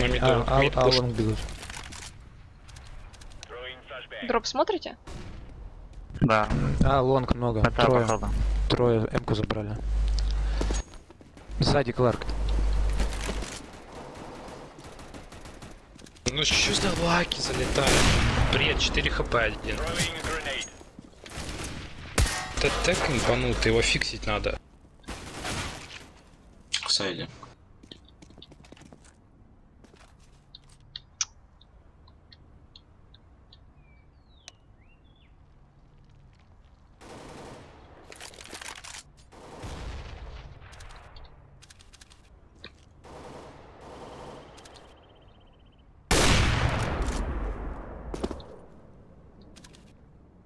На миду. А, Мид а, бегут. Дроп смотрите? Да, А, лонг много. это Трое. походу. Трое М-ку забрали. Сзади Кларк. Ну что за лаки залетают? Бред, 4 хп один. Это так импанутый, его фиксить надо. В сайде.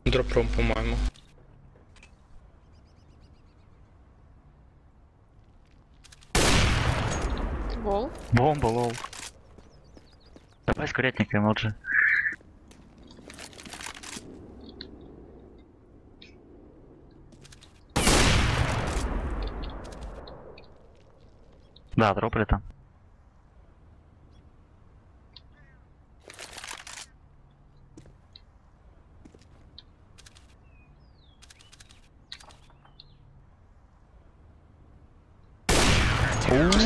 Дропром, по-моему. Вол. Бомба, лол. Давай скорятненько, эмоджи. Да, дропли там.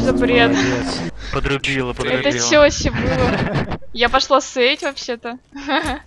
За бред? Подрубила, подрубила. Это чёще было. Я пошла сейть вообще-то.